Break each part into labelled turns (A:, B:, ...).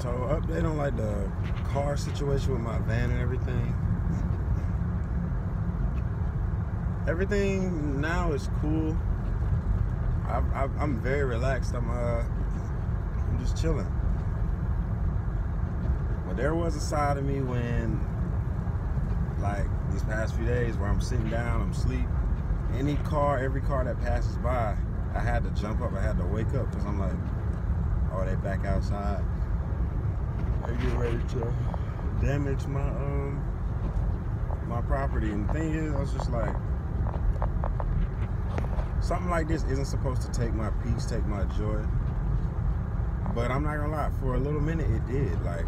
A: So update on like the car situation with my van and everything. Everything now is cool. I, I'm very relaxed. I'm uh, I'm just chilling. But there was a side of me when, like these past few days, where I'm sitting down, I'm asleep. Any car, every car that passes by, I had to jump up. I had to wake up because I'm like, oh, they back outside. Get ready to damage my um my property. And the thing is, I was just like, something like this isn't supposed to take my peace, take my joy. But I'm not gonna lie, for a little minute it did. Like,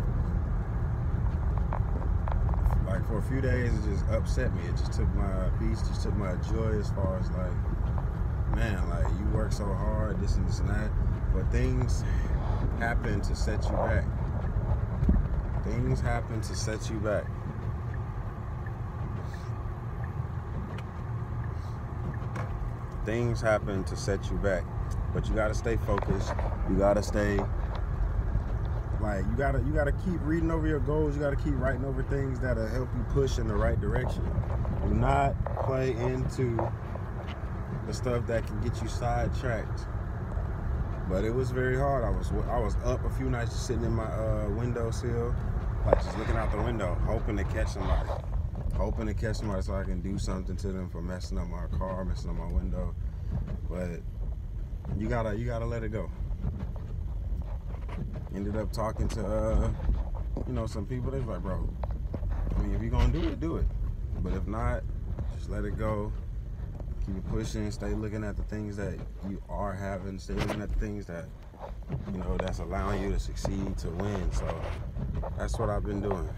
A: like for a few days it just upset me. It just took my peace, just took my joy as far as like, man, like you work so hard, this and this and that. But things happen to set you back. Things happen to set you back. Things happen to set you back. But you gotta stay focused. You gotta stay like you gotta you gotta keep reading over your goals. You gotta keep writing over things that'll help you push in the right direction. Do not play into the stuff that can get you sidetracked. But it was very hard. I was I was up a few nights just sitting in my uh, windowsill, like just looking out the window, hoping to catch somebody, hoping to catch somebody so I can do something to them for messing up my car, messing up my window. But you gotta you gotta let it go. Ended up talking to uh, you know some people. They're like, bro, I mean, if you're gonna do it, do it. But if not, just let it go. Keep pushing. Stay looking at the things that you are having. Stay looking at the things that you know that's allowing you to succeed, to win. So that's what I've been doing.